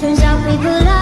Turns out people lie.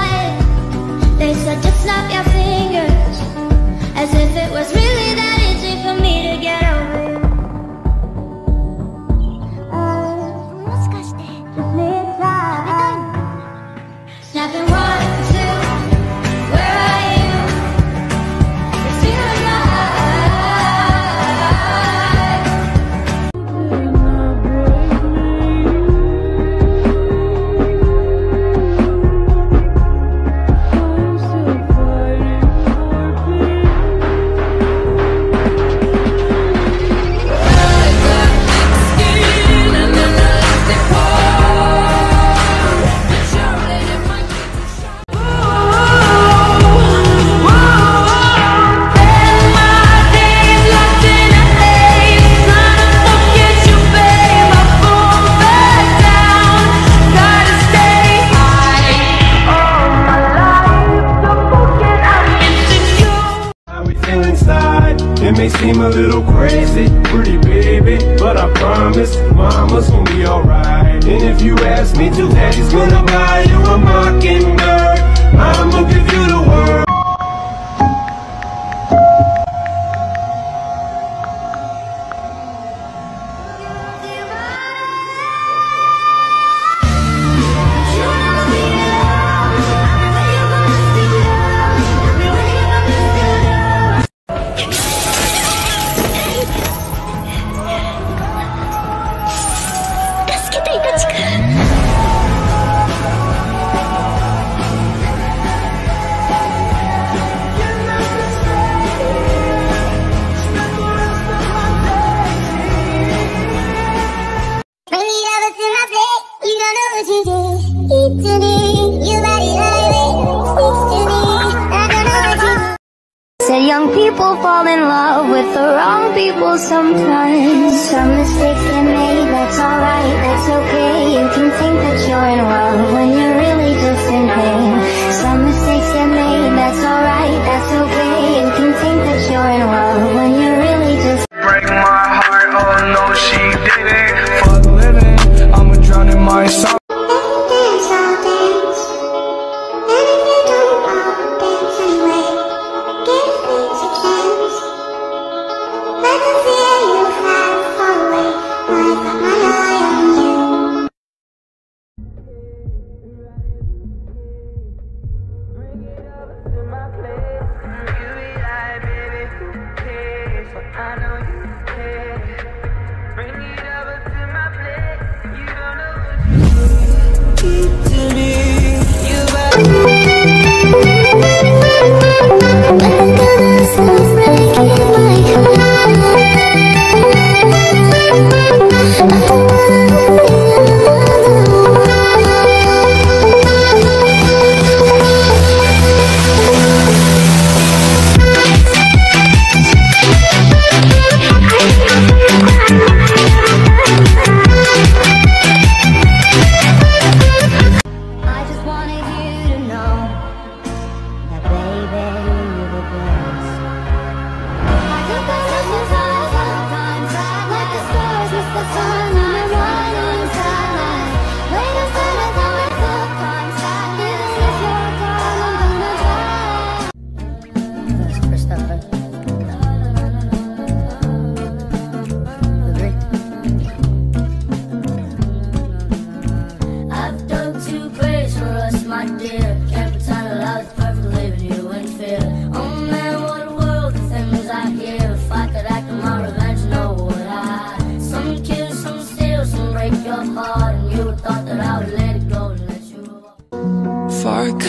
It may seem a little crazy, pretty baby, but I promise mama's gonna be alright. And if you ask me to, daddy's gonna buy you a mockingbird. Said young people fall in love with the wrong people sometimes. Some mistakes get made, that's alright, that's okay. You can think that you're in love when you're really just in pain. Some mistakes get made, that's alright, I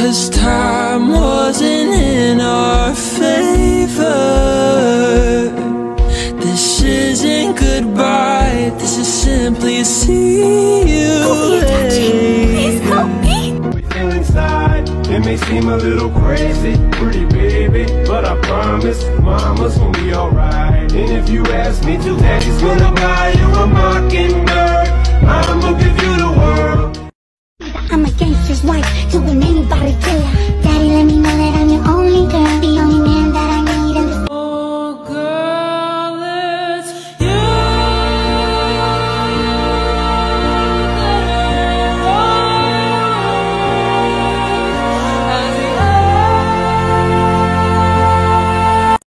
cause time wasn't in our favor this isn't goodbye this is simply see you. It may seem a little crazy, pretty baby, but I promise mama's gonna be alright. And if you ask me to, daddy's gonna buy you a mockingbird. I'ma give you the. I'm a gangster's wife, doing anybody killer. Daddy, let me know that I'm your only girl,